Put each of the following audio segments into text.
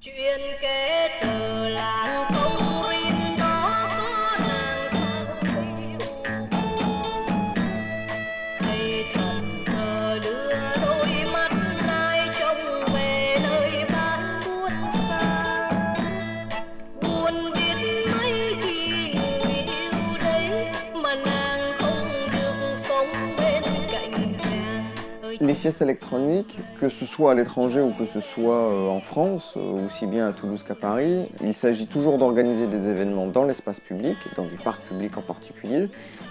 Chuyện kể từ siestes électroniques, que ce soit à l'étranger ou que ce soit euh, en France, euh, aussi bien à Toulouse qu'à Paris, il s'agit toujours d'organiser des événements dans l'espace public, dans des parcs publics en particulier,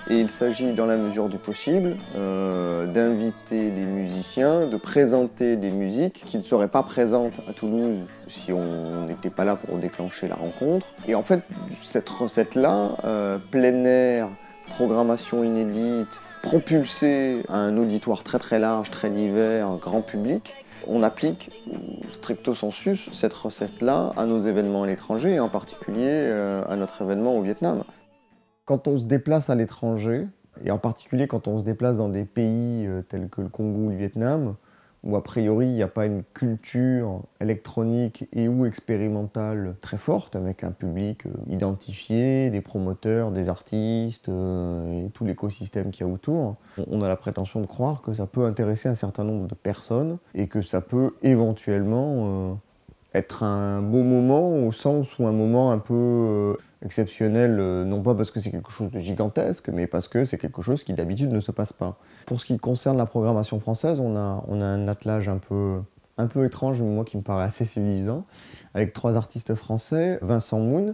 et il s'agit dans la mesure du possible euh, d'inviter des musiciens, de présenter des musiques qui ne seraient pas présentes à Toulouse si on n'était pas là pour déclencher la rencontre. Et en fait, cette recette-là, plein air, programmation inédite, propulsée à un auditoire très très large, très divers, grand public, on applique stricto sensus cette recette-là à nos événements à l'étranger et en particulier euh, à notre événement au Vietnam. Quand on se déplace à l'étranger, et en particulier quand on se déplace dans des pays euh, tels que le Congo ou le Vietnam, où a priori il n'y a pas une culture électronique et ou expérimentale très forte, avec un public euh, identifié, des promoteurs, des artistes euh, et tout l'écosystème qu'il y a autour, on a la prétention de croire que ça peut intéresser un certain nombre de personnes et que ça peut éventuellement euh, être un beau moment au sens où un moment un peu exceptionnel, euh, non pas parce que c'est quelque chose de gigantesque, mais parce que c'est quelque chose qui d'habitude ne se passe pas. Pour ce qui concerne la programmation française, on a, on a un attelage un peu, un peu étrange, mais moi qui me paraît assez civilisant, avec trois artistes français, Vincent Moon,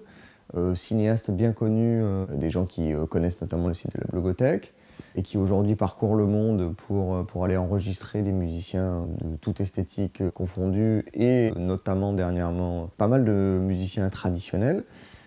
euh, cinéaste bien connu, euh, des gens qui connaissent notamment le site de la Blogothèque, et qui aujourd'hui parcourt le monde pour, pour aller enregistrer des musiciens de toute esthétique confondue, et notamment dernièrement pas mal de musiciens traditionnels.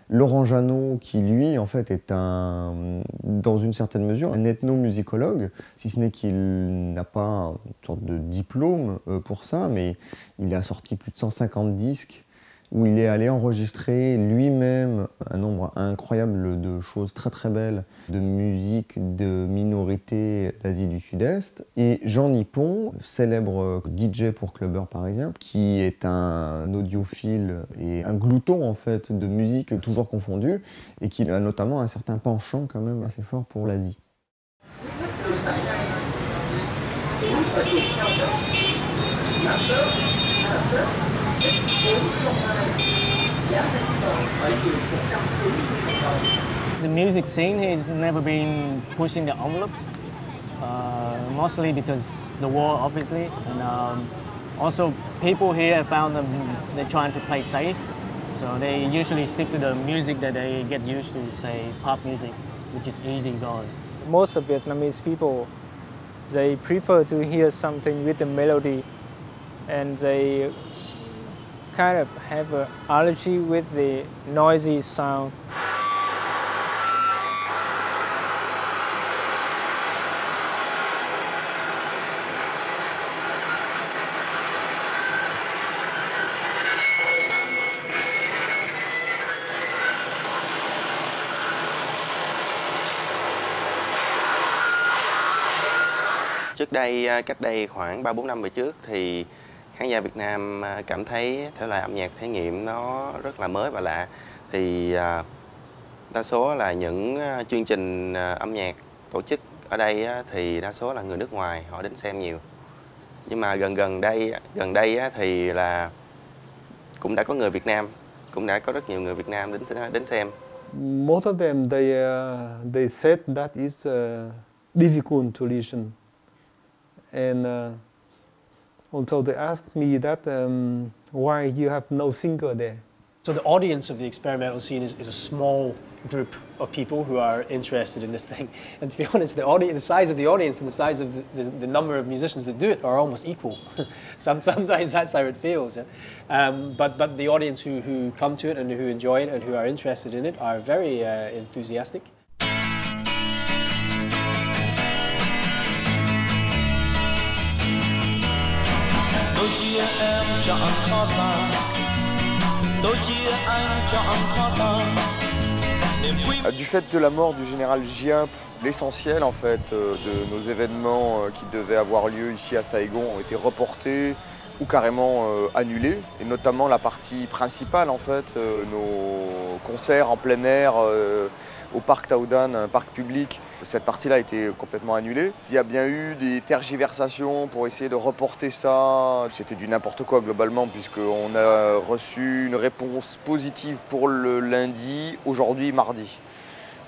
Laurent Jeannot, qui lui, en fait, est un, dans une certaine mesure, un ethnomusicologue, si ce n'est qu'il n'a pas une sorte de diplôme euh, pour ça, mais il a sorti plus de 150 disques où il est allé enregistrer lui-même un nombre incroyable de choses très très belles, de musique de minorités d'Asie du Sud-Est. Et Jean Nippon, célèbre DJ pour clubbeur parisien, qui est un audiophile et un glouton en fait de musique toujours confondue, et qui a notamment un certain penchant quand même assez fort pour l'Asie. The music scene has never been pushing the envelopes, uh, mostly because the war, obviously, and um, also people here have found them they're trying to play safe, so they usually stick to the music that they get used to, say pop music, which is easy going. most of Vietnamese people they prefer to hear something with a melody and they kind of have an allergy with the noisy sound. Trước đây, à, cách đây khoảng 3-4 năm về trước thì khán giả Việt Nam à, cảm thấy thể loại âm nhạc thể nghiệm nó rất là mới và lạ. Thì à, đa số là những à, chương trình âm nhạc tổ chức ở đây thì đa số là người nước ngoài họ đến xem nhiều. Nhưng mà gần gần đây gần đây thì là cũng đã có người Việt Nam, cũng đã có rất nhiều người Việt Nam đến đến xem. most of them they uh, they said that is uh, difficult to listen and uh, also they asked me that um, why you have no singer there So the audience of the experimental scene is, is a small group of people who are interested in this thing. And to be honest, the, audi- the size of the audience and the size of the, the, the number of musicians that do it are almost equal. Sometimes that's how it feels. yeah. Um, but, but the audience who, who come to it and who enjoy it and who are interested in it are very uh, enthusiastic. Du fait de la mort du général Giap, l'essentiel en fait euh, de nos événements euh, qui devaient avoir lieu ici à Saigon ont été reportés ou carrément euh, annulés, et notamment la partie principale en fait, nos concerts en plein air au parc Taoudan, un parc public. Cette partie-là a été complètement annulée. Il y a bien eu des tergiversations pour essayer de reporter ça. C'était du n'importe quoi globalement, puisqu'on a reçu une réponse positive pour le lundi, aujourd'hui mardi.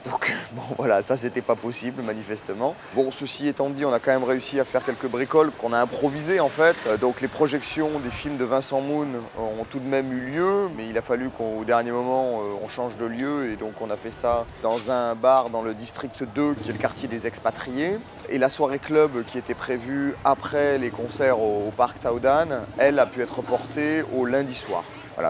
Donc bon voilà, ça c'était pas possible manifestement. Bon ceci étant dit, on a quand même réussi à faire quelques bricoles qu'on a improvisées en fait. Euh, Donc les projections des films de Vincent Moon ont tout de même eu lieu, mais il a fallu qu'au dernier moment euh, on change de lieu et donc on a fait ça dans un bar dans le district 2 qui est le quartier des expatriés. Et la soirée club qui était prévue après les concerts au, parc Taoudan, elle a pu être reportée au lundi soir.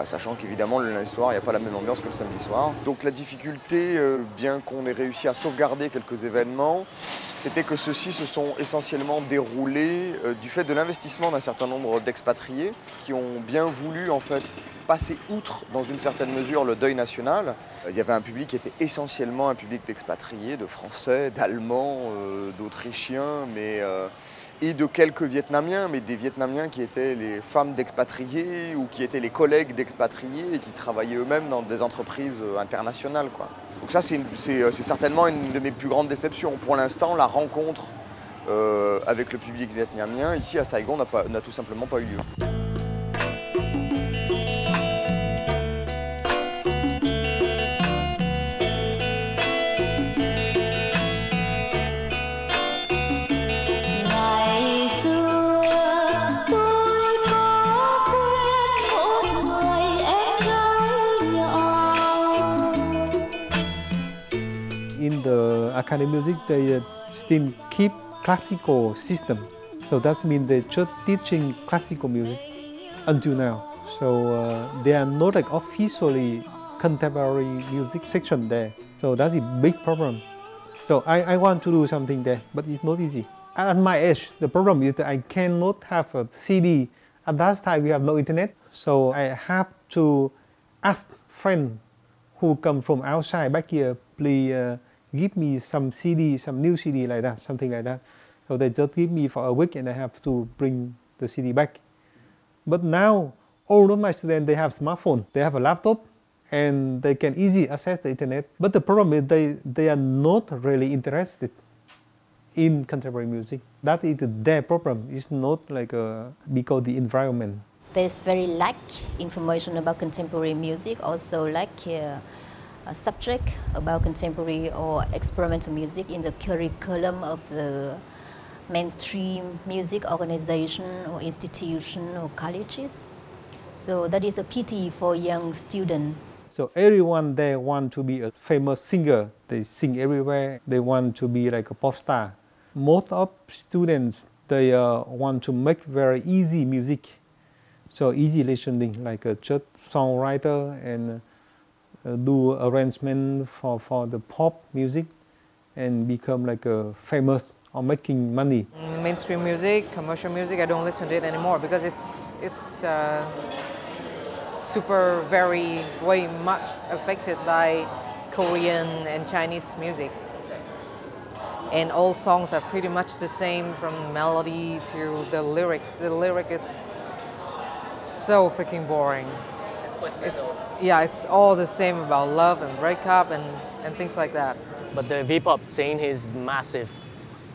Sachant qu'évidemment le lundi soir, il n'y a pas la même ambiance que le samedi soir. Donc la difficulté, euh, bien qu'on ait réussi à sauvegarder quelques événements, c'était que ceux-ci se sont essentiellement déroulés euh, du fait de l'investissement d'un certain nombre d'expatriés qui ont bien voulu en fait passer outre dans une certaine mesure le deuil national. Il y avait un public qui était essentiellement un public d'expatriés, de Français, d'Allemands, euh, d'Autrichiens, mais et de quelques Vietnamiens, mais des Vietnamiens qui étaient les femmes d'expatriés ou qui étaient les collègues d'expatriés et qui travaillaient eux-mêmes dans des entreprises euh, internationales. Donc ça, euh, c'est certainement une de mes plus grandes déceptions. Pour l'instant, la rencontre euh, avec le public vietnamien ici à Saigon n'a tout simplement pas eu lieu. Academic music, they uh, still keep classical system. So that means they just teaching classical music until now. So uh, they are not like officially contemporary music section there. So that's a big problem. So I, I want to do something there, but it's not easy. At my age, the problem is that I cannot have a CD. At that time, we have no internet, so I have to ask friends who come from outside back here, please uh, give me some CD, some new CD like that, something like that. So they just give me for a week and I have to bring the CD back. But now all of my students they have smartphone, they have a laptop, and they can easily access the internet. But the problem is they, they are not really interested in contemporary music. That is their problem. It's not like uh, because the environment. There's very lack information about contemporary music, also lack uh, a subject about contemporary or experimental music in the curriculum of the mainstream music organization or institution or colleges. So that is a pity for young students. So everyone there want to be a famous singer. They sing everywhere. They want to be like a pop star. Most of students they uh, want to make very easy music. So easy listening, like a just songwriter and do arrangement for, for the pop music and become like a famous or making money. mainstream music, commercial music, I don't listen to it anymore because it's it's uh, super very way much affected by Korean and Chinese music. And all songs are pretty much the same from melody to the lyrics. The lyric is so freaking boring. It's yeah, it's all the same about love and breakup and, and things like that. But the V-pop scene is massive,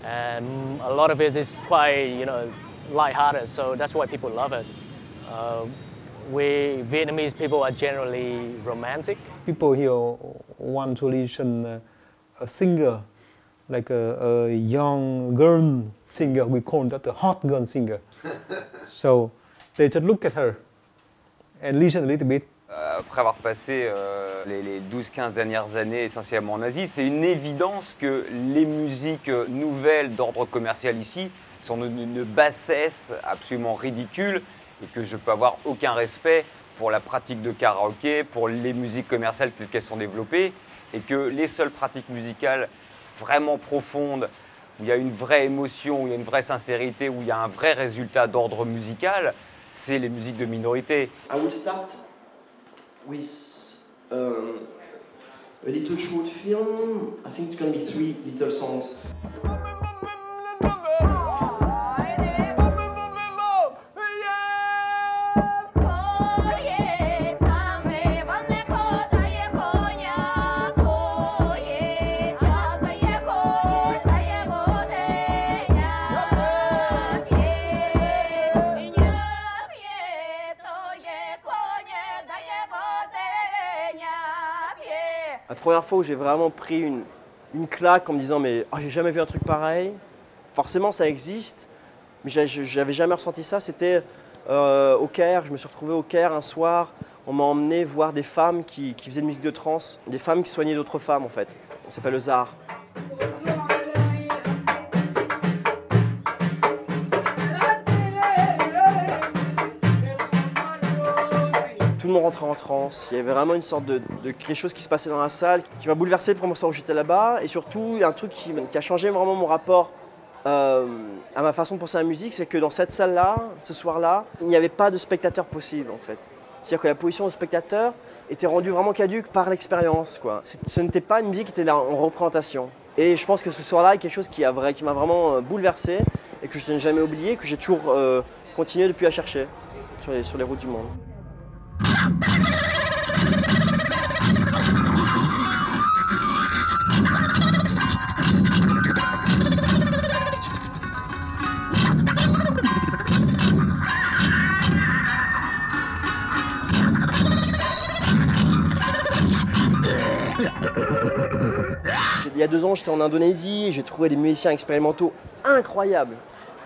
and a lot of it is quite, you know, lighthearted. So that's why people love it. Uh, we Vietnamese people are generally romantic. people here want to listen uh, a singer, like a, a young girl singer. We call that a hot girl singer. so they just look at her Euh, Après avoir passé euh, les, les 12-15 dernières années essentiellement en Asie, c'est une évidence que les musiques euh, nouvelles d'ordre commercial ici sont une bassesse absolument ridicule et que je peux avoir aucun respect pour la pratique de karaoké, pour les musiques commerciales telles qu'elles sont développées, et que les seules pratiques musicales vraiment profondes, où il y a une vraie émotion, où il y a une vraie sincérité, où il y a un vrai résultat d'ordre musical, c'est les musiques de minorité. I will start with um, a little short film. I think it's gonna be three little songs. Première fois où j'ai vraiment pris une, une claque en me disant mais oh, j'ai jamais vu un truc pareil. Forcément ça existe, mais j'avais jamais ressenti ça. C'était euh, au Caire. Je me suis retrouvé au Caire un soir. On m'a emmené voir des femmes qui, qui faisaient de musique de trance, des femmes qui soignaient d'autres femmes en fait. Ça s'appelle le Zar. Monde rentrait en transe. Il y avait vraiment une sorte de, quelque chose qui se passait dans la salle qui m'a bouleversé le premier soir où j'étais là-bas. Et surtout, il y a un truc qui, a changé vraiment mon rapport euh, à ma façon de penser à la musique, c'est que dans cette salle-là, ce soir-là, il n'y avait pas de spectateur possible en fait. C'est-à-dire que la position de spectateur était rendue vraiment caduque par l'expérience. Ce n'était pas une musique qui était en représentation. Et je pense que ce soir-là est quelque chose qui m'a vraiment euh, bouleversé et que je n'ai jamais oublié, que j'ai toujours euh, continué depuis à chercher sur les routes du monde. Il y a deux ans, j'étais en Indonésie et j'ai trouvé des musiciens expérimentaux incroyables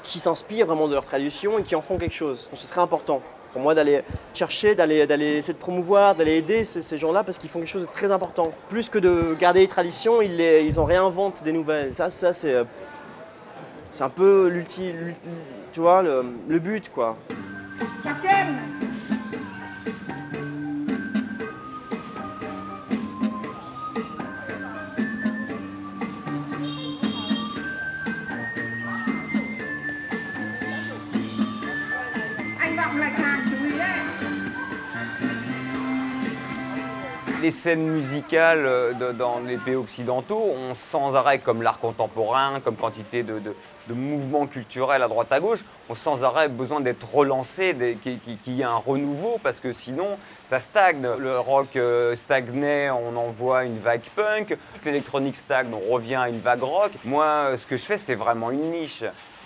qui s'inspirent vraiment de leur tradition et qui en font quelque chose. Donc ce serait important pour moi d'aller chercher, d'aller, essayer de promouvoir, d'aller aider ces, gens-là parce qu'ils font quelque chose de très important. Plus que de garder les traditions, ils, les, ils en réinventent des nouvelles. Ça, ça c'est, euh, un peu l'ulti, l'ulti- tu vois, le, le but quoi. Les scènes musicales euh, dans les pays occidentaux ont sans arrêt, comme l'art contemporain, comme quantité de, mouvements culturels à droite à gauche, ont sans arrêt besoin d'être relancés, qu'il y ait un renouveau, parce que sinon ça stagne. Le rock euh, stagnait, on envoie une vague punk. L'électronique stagne, on revient à une vague rock. Moi, euh, ce que je fais, c'est vraiment une niche.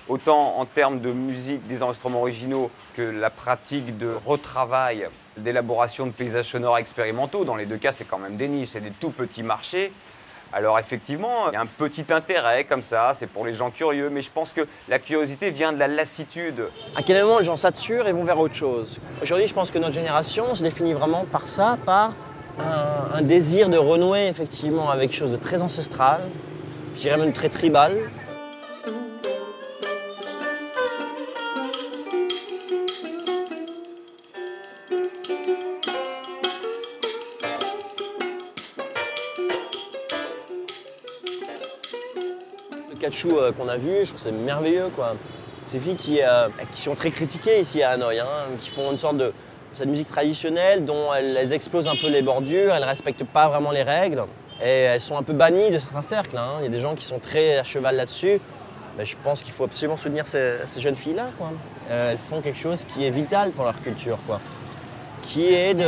Autant en termes de musique, des enregistrements originaux, que la pratique de retravail, d'élaboration de paysages sonores expérimentaux. Dans les deux cas, c'est quand même des niches, c'est des tout petits marchés. Alors effectivement, il y a un petit intérêt comme ça, c'est pour les gens curieux, mais je pense que la curiosité vient de la lassitude. À quel moment les gens saturent et vont vers autre chose? Aujourd'hui, je pense que notre génération se définit vraiment par ça, par un, un désir de renouer effectivement avec quelque chose de très ancestral, je dirais même très tribal. Euh, qu'on a vu, je trouve c'est merveilleux quoi. Ces filles qui, euh, qui sont très critiquées ici à Hanoï, hein, qui font une sorte de cette musique traditionnelle dont elles, explosent un peu les bordures, elles respectent pas vraiment les règles et elles sont un peu bannies de certains cercles. hein. Il y a des gens qui sont très à cheval là-dessus. Mais je pense qu'il faut absolument soutenir ces, jeunes filles-là. Euh, elles font quelque chose qui est vital pour leur culture, quoi. qui est de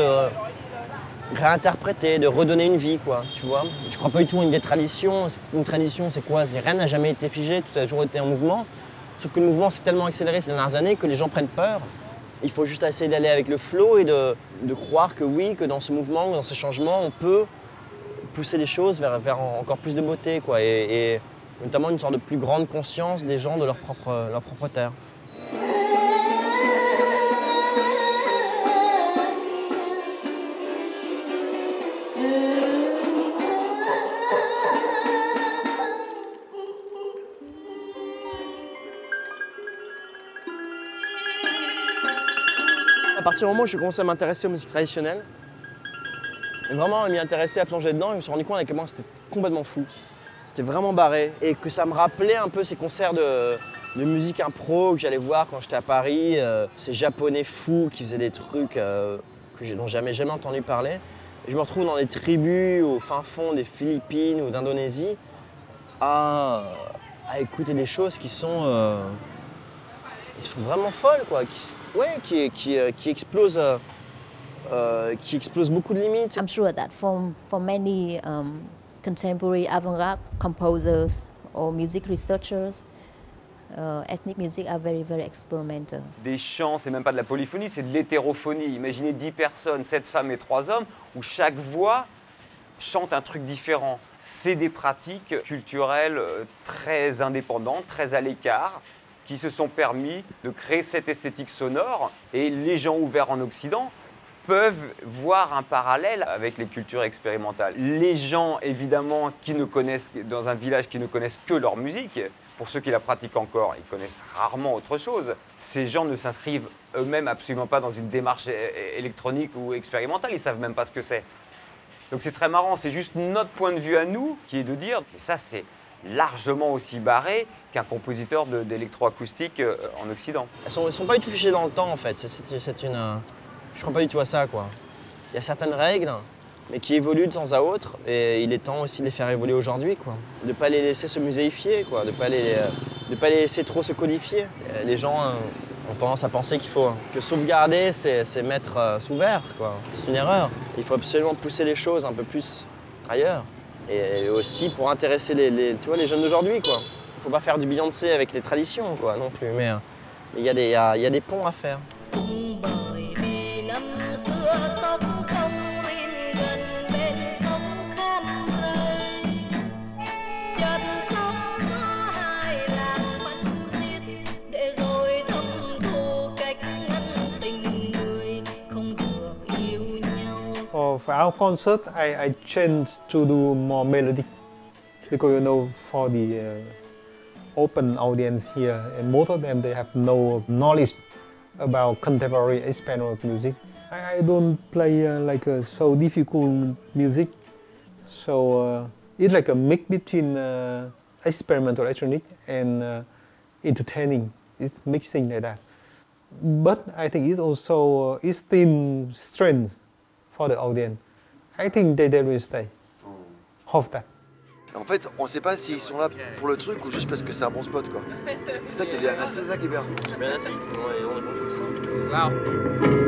réinterpréter, de redonner une vie, quoi, tu vois. Je crois pas du tout à une des traditions. Une tradition, c'est quoi? Rien n'a jamais été figé, tout a toujours été en mouvement. Sauf que le mouvement s'est tellement accéléré ces dernières années que les gens prennent peur. Il faut juste essayer d'aller avec le flow et de, croire que oui, que dans ce mouvement, dans ces changements, on peut pousser les choses vers, encore plus de beauté, quoi, et, et notamment une sorte de plus grande conscience des gens de leur propre, leur propre terre. Partir du moment où j'ai commencé à m'intéresser aux musiques traditionnelles, et vraiment à m'y intéresser, à plonger dedans, je me suis rendu compte à quel c'était complètement fou. C'était vraiment barré. Et que ça me rappelait un peu ces concerts de, de musique impro que j'allais voir quand j'étais à Paris. euh, ces japonais fous qui faisaient des trucs euh, que dont jamais jamais entendu parler. Je me retrouve dans des tribus au fin fond des Philippines ou d'Indonésie à, à écouter des choses qui sont, euh, sont vraiment folles, quoi. Ouais, qui, qui, qui explosent. euh, euh, qui explosent beaucoup de limites. I'm sure that for, for many um, contemporary avant-garde composers or music researchers, uh, ethnic music are very, very experimental. Des chants, c'est même pas de la polyphonie, c'est de l'hétérophonie. Imaginez 10 personnes, 7 femmes et 3 hommes, où chaque voix chantent un truc différent. C'est des pratiques culturelles euh, très indépendantes, très à l'écart, qui se sont permis de créer cette esthétique sonore. Et les gens ouverts en Occident peuvent voir un parallèle avec les cultures expérimentales. Les gens, évidemment, qui ne connaissent, dans un village, qui ne connaissent que leur musique, pour ceux qui la pratiquent encore, ils connaissent rarement autre chose. Ces gens ne s'inscrivent eux-mêmes absolument pas dans une démarche électronique ou expérimentale, ils savent même pas ce que c'est. Donc c'est très marrant, c'est juste notre point de vue à nous qui est de dire, mais ça c'est largement aussi barré qu'un compositeur d'électroacoustique euh, en Occident. Elles sont, elles sont pas du tout fichées dans le temps en fait. C'est- une. euh, Je crois pas du tout à ça quoi. Il y a certaines règles, mais qui évoluent de temps à autre, et il est temps aussi de les faire évoluer aujourd'hui quoi. De pas les laisser se muséifier quoi, de pas euh, pas les laisser trop se codifier. Euh, Les gens euh, ont tendance à penser qu'il faut que sauvegarder, c'est mettre sous verre quoi. C'est une erreur. Il faut absolument pousser les choses un peu plus ailleurs. Et aussi pour intéresser les, les- tu vois, les jeunes d'aujourd'hui quoi. Il faut pas faire du Beyoncé avec les traditions quoi non plus, mais euh, il y, a des- il y a- il y a des ponts à faire. For, our concert, I, I changed to do more melodic because you know for the uh, open audience here, and most of them they have no knowledge about contemporary experimental music. I, I don't play uh, like uh, so difficult music, so uh, it's like a mix between uh, experimental electronic and uh, entertaining. It's mixing like that. But I think it's also uh, it's still strength for the audience. I think they, they will stay. Hope that. En fait, on sait pas s'ils sont là pour le truc ou juste parce que c'est un bon spot quoi. C'est ça qui est bien. Ah, c'est ça qui est bien. Suis bien assis. On est bon pour ça.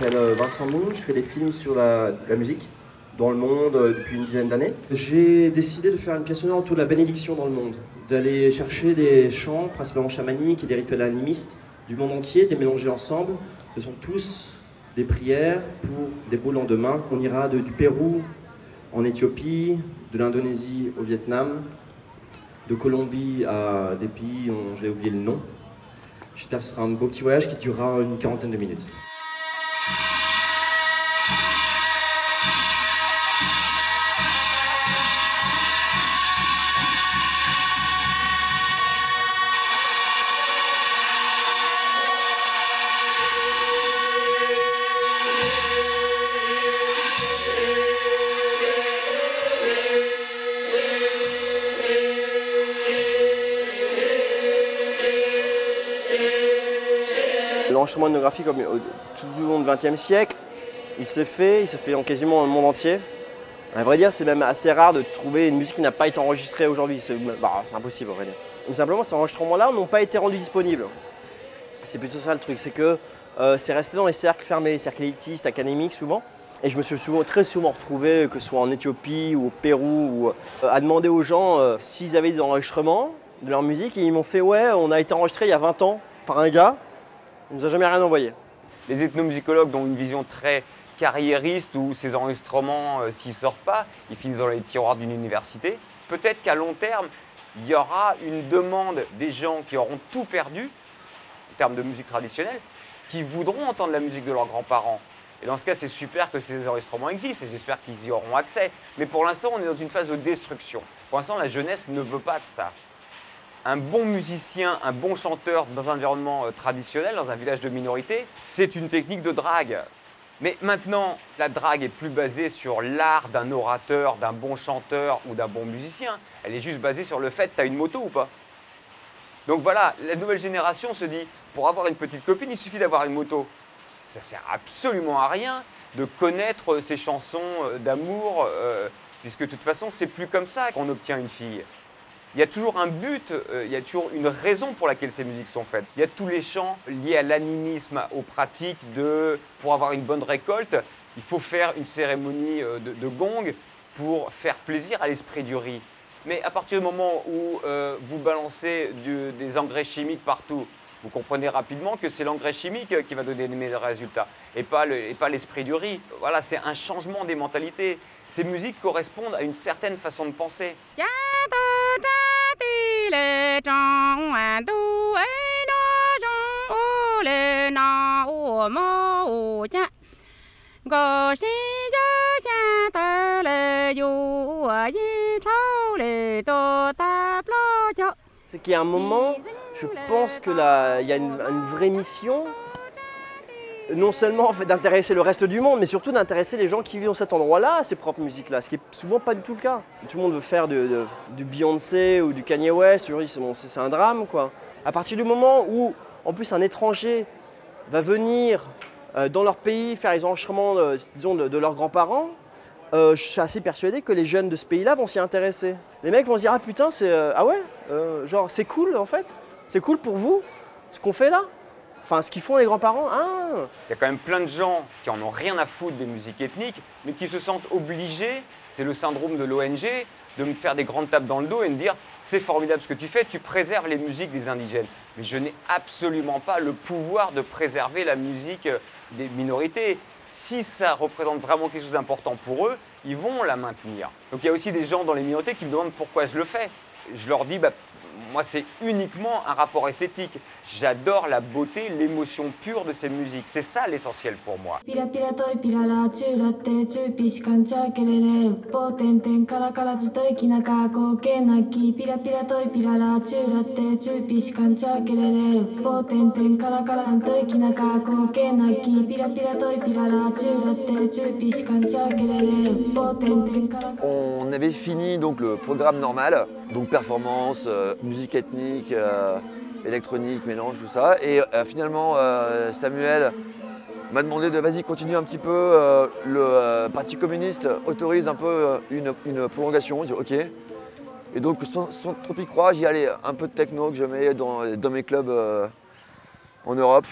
M'appelle euh, Vincent Moon, je fais des films sur la, musique dans le monde euh, depuis une dizaine d'années. J'ai décidé de faire une questionnaire autour de la bénédiction dans le monde, d'aller chercher des chants, principalement chamaniques et des rituels animistes du monde entier, des mélanger ensemble. Ce sont tous des prières pour des beaux lendemains. On ira de- du Pérou en Éthiopie, de l'Indonésie au Vietnam, de Colombie à des pays dont j'ai oublié le nom. J'espère que ce sera un beau petit voyage qui durera une quarantaine de minutes. L'enregistrement ethnographique, comme tout au long du XXe siècle, il s'est fait, il s'est fait dans quasiment le monde entier. À vrai dire, c'est même assez rare de trouver une musique qui n'a pas été enregistrée aujourd'hui. C'est bah, impossible, à vrai dire. Simplement, ces enregistrements-là n'ont pas été rendus disponibles. C'est plutôt ça le truc, c'est que euh, c'est resté dans les cercles fermés, les cercles élitistes, académiques souvent. Et je me suis souvent, très souvent retrouvé, que ce soit en Éthiopie ou au Pérou, ou, euh, à demander aux gens euh, s'ils avaient des enregistrements de leur musique. Et ils m'ont fait Ouais, on a été enregistré il y a 20 ans par un gars, il nous a jamais rien envoyé. Les ethnomusicologues ont une vision très carriériste où ces enregistrements, euh, s'ils ne sortent pas, ils finissent dans les tiroirs d'une université. Peut-être qu'à long terme, il y aura une demande des gens qui auront tout perdu, en termes de musique traditionnelle, qui voudront entendre la musique de leurs grands-parents. Et dans ce cas, c'est super que ces enregistrements existent et j'espère qu'ils y auront accès. Mais pour l'instant, on est dans une phase de destruction. Pour l'instant, la jeunesse ne veut pas de ça un bon musicien, un bon chanteur dans un environnement euh, traditionnel, dans un village de minorité, c'est une technique de drague. Mais maintenant, la drague est plus basée sur l'art d'un orateur, d'un bon chanteur ou d'un bon musicien. Elle est juste basée sur le fait, tu as une moto ou pas Donc voilà, la nouvelle génération se dit, pour avoir une petite copine, il suffit d'avoir une moto. Ça sert absolument à rien de connaître ces chansons euh, d'amour euh, puisque de toute façon, c'est plus comme ça qu'on obtient une fille. Il y a toujours un but, euh, il y a toujours une raison pour laquelle ces musiques sont faites. Il y a tous les chants liés à l'animisme, aux pratiques de pour avoir une bonne récolte, il faut faire une cérémonie euh, de, gong pour faire plaisir à l'esprit du riz. Mais à partir du moment où euh, vous balancez des engrais chimiques partout, vous comprenez rapidement que c'est l'engrais chimique qui va donner les meilleurs résultats et pas l'esprit du riz. Voilà, c'est un changement des mentalités. Ces musiques correspondent à une certaine façon de penser. C'est qu'il y a un moment, je pense que y a une vraie mission, non seulement d'intéresser le reste du monde, mais surtout d'intéresser les gens qui vivent dans cet endroit-là ces propres musiques-là, ce qui est souvent pas du tout le cas. Tout le monde veut faire du Beyoncé ou du Kanye West, bon, c'est- un drame quoi. À partir du moment où, en plus, un étranger va venir euh, dans leur pays faire les enregistrements, de, leurs grands-parents, euh, je suis assez persuadé que les jeunes de ce pays-là vont s'y intéresser. Les mecs vont se dire ah putain c'est euh, ah ouais genre c'est cool en fait, c'est cool pour vous ce qu'on fait là, enfin ce qu'ils font les grands-parents ah Il y a quand même plein de gens qui en ont rien à foutre des musiques ethniques, mais qui se sentent obligés, c'est le syndrome de l'ONG, de me faire des grandes tapes dans le dos et me dire c'est formidable ce que tu fais, tu préserves les musiques des indigènes. Mais je n'ai absolument pas le pouvoir de préserver la musique euh, des minorités. Si ça représente vraiment quelque chose d'important pour eux, ils vont la maintenir. Donc il y a aussi des gens dans les minorités qui me demandent pourquoi je le fais. Je leur dis, bah, moi, c'est uniquement un rapport esthétique. J'adore la beauté, l'émotion pure de ces musiques. C'est ça l'essentiel pour moi. On avait fini donc le programme normal donc performance, euh, musique ethnique, euh, électronique, mélange, tout ça. Et euh, finalement, Samuel m'a demandé de vas-y, continue un petit peu. le Parti communiste autorise un peu une, une prolongation. J'ai dit ok. Et donc, sans, sans trop y croire, j'y allais un peu de techno que je mets dans, dans mes clubs en Europe.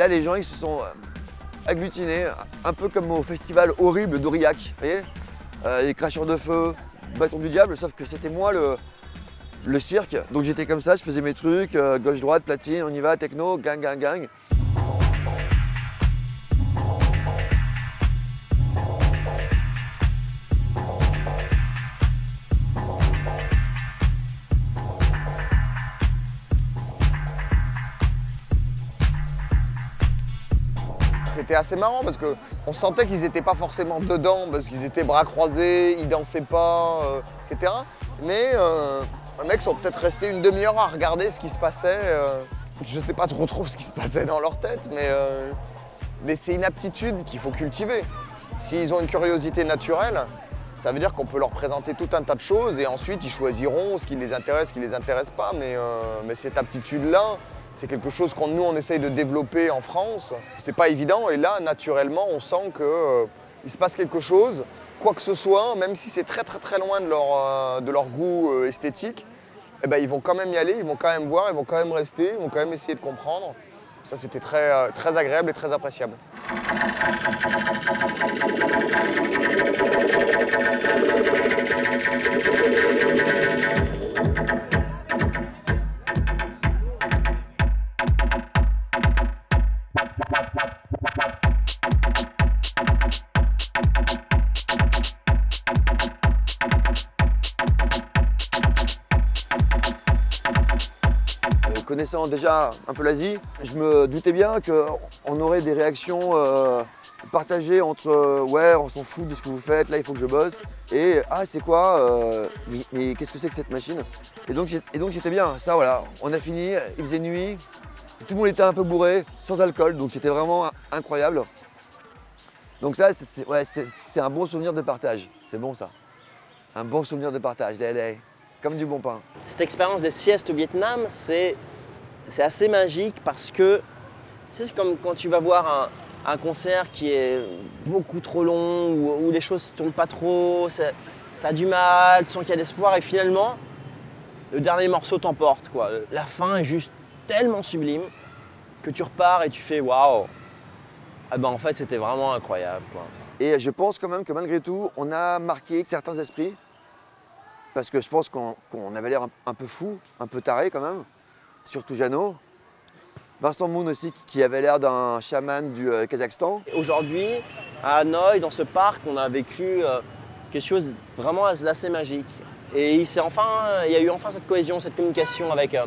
Là, les gens, ils se sont euh, agglutinés, un peu comme au festival horrible d'Aurillac. Vous voyez Euh, Les cracheurs de feu, bâton du diable, sauf que c'était moi le, cirque. Donc j'étais comme ça, je faisais mes trucs, euh, gauche-droite, platine, on y va, techno, gang, gang, gang. C'était assez marrant parce qu'on sentait qu'ils n'étaient pas forcément dedans, parce qu'ils étaient bras croisés, ils dansaient pas, euh, etc. Mais euh, les mecs sont peut-être restés une demi-heure à regarder ce qui se passait. euh, je sais pas trop trop ce qui se passait dans leur tête, mais, euh, mais c'est une aptitude qu'il faut cultiver. S'ils ont une curiosité naturelle, ça veut dire qu'on peut leur présenter tout un tas de choses et ensuite ils choisiront ce qui les intéresse, ce qui les intéresse pas. Mais, mais cette aptitude-là, c'est quelque chose qu'on nous on essaye de développer en France. C'est pas évident et là naturellement on sent que euh, il se passe quelque chose, quoi que ce soit, même si c'est très très très loin de leur, euh, goût euh, esthétique, eh ben, ils vont quand même y aller, ils vont quand même voir, ils vont quand même rester, ils vont quand même essayer de comprendre. Ça c'était très, très agréable et très appréciable. Déjà un peu l'Asie, je me doutais bien qu'on aurait des réactions euh, partagées entre euh, ouais, on s'en fout de ce que vous faites, là il faut que je bosse, et ah, c'est quoi euh, Mais, qu'est-ce que c'est que cette machine? Et donc, j'étais bien, ça voilà, on a fini, il faisait nuit, tout le monde était un peu bourré, sans alcool, donc c'était vraiment incroyable. Donc ça, c'est- un bon souvenir de partage, c'est bon ça. Un bon souvenir de partage, comme du bon pain. Cette expérience des siestes au Vietnam, c'est c'est assez magique parce que c'est comme quand tu vas voir un, concert qui est beaucoup trop long, où, les choses ne tournent pas trop, ça, a du mal, tu sens qu'il y a d'espoir, et finalement, le dernier morceau t'emporte. quoi. La fin est juste tellement sublime que tu repars et tu fais waouh! Ah ben en fait, c'était vraiment incroyable. quoi. Et je pense quand même que malgré tout, on a marqué certains esprits. Parce que je pense qu'on avait l'air un peu fou, un peu taré quand même. Surtout Jeannot. Vincent Moon aussi, qui avait l'air d'un chaman du euh, Kazakhstan. Aujourd'hui, à Hanoï, dans ce parc, on a vécu euh, quelque chose vraiment assez magique. Et il, y a eu enfin cette cohésion, cette communication avec, euh,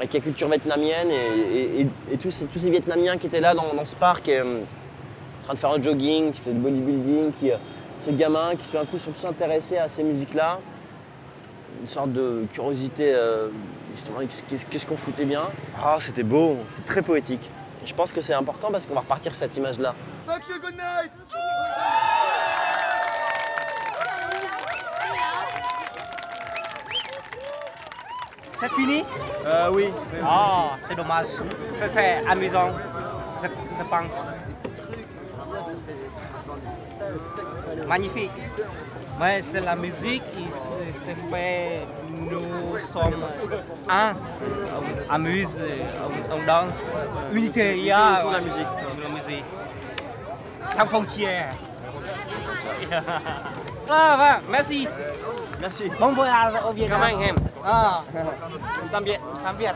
la culture vietnamienne et, tous, ces, Vietnamiens qui étaient là dans, ce parc, en train de faire le jogging, qui fait du bodybuilding, qui, ces gamins qui tout d'un coup sont tous intéressés à ces musiques-là. Une sorte de curiosité, euh, justement, qu'est-ce qu'on foutait bien. Ah, c'était beau, c'est très poétique. Et je pense que c'est important parce qu'on va repartir sur cette image-là. Fuck you, good night C'est fini? Euh, oui. Oh, c'est dommage. C'était amusant, je, je pense. Magnifique. Mais c'est la musique, il se fait, nous sommes un, on amuse, on, on danse, unitaria. Autour de la musique. De la musique. Sans frontières. Ah, va, merci. Merci. Bon voyage au Vietnam. Cảm ơn em. Ah. Tạm biệt. Tạm biệt.